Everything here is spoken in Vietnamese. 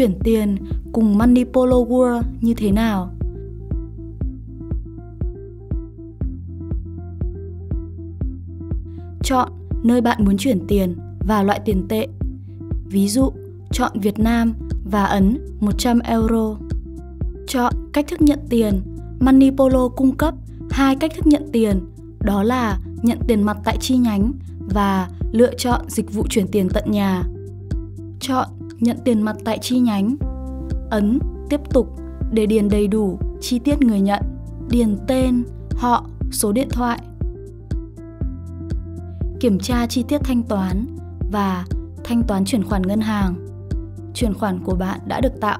chuyển tiền cùng Moneypolo World như thế nào? Chọn nơi bạn muốn chuyển tiền và loại tiền tệ. Ví dụ, chọn Việt Nam và ấn 100 euro. Chọn cách thức nhận tiền. Moneypolo cung cấp hai cách thức nhận tiền, đó là nhận tiền mặt tại chi nhánh và lựa chọn dịch vụ chuyển tiền tận nhà. Chọn nhận tiền mặt tại chi nhánh. Ấn tiếp tục để điền đầy đủ chi tiết người nhận, điền tên, họ, số điện thoại. Kiểm tra chi tiết thanh toán và thanh toán chuyển khoản ngân hàng. Chuyển khoản của bạn đã được tạo